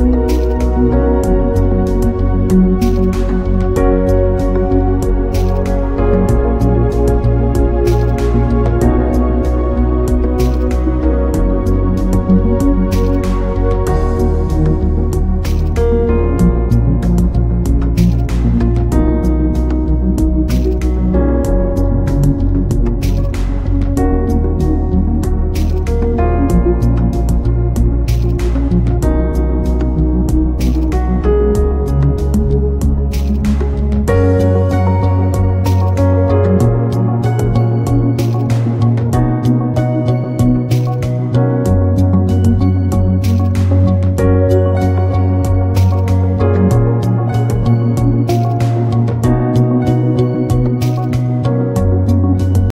Música